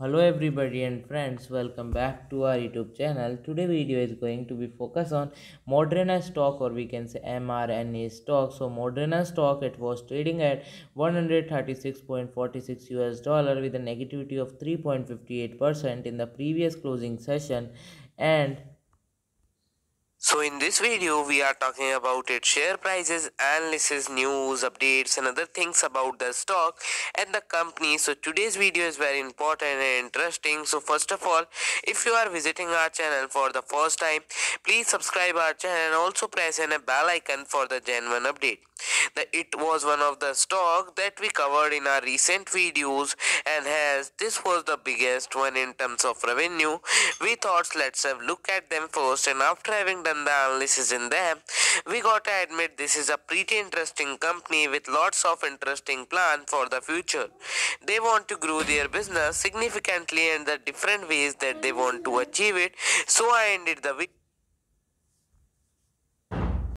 hello everybody and friends. Welcome back to our youtube channel. Today video is going to be focused on moderna stock or we can say mrna stock. So moderna stock it was trading at 136.46 us dollar with a negativity of 3.58 percent in the previous closing session. And so in this video, we are talking about its share prices, analysis, news, updates and other things about the stock and the company. So today's video is very important and interesting. So first of all, if you are visiting our channel for the first time, please subscribe our channel and also press on a bell icon for the genuine update. The, it was one of the stock that we covered in our recent videos and as this was the biggest one in terms of revenue, we thought let's have look at them first and after having done analysis in them, we got to admit this is a pretty interesting company with lots of interesting plan for the future. They want to grow their business significantly and the different ways that they want to achieve it. So I ended the video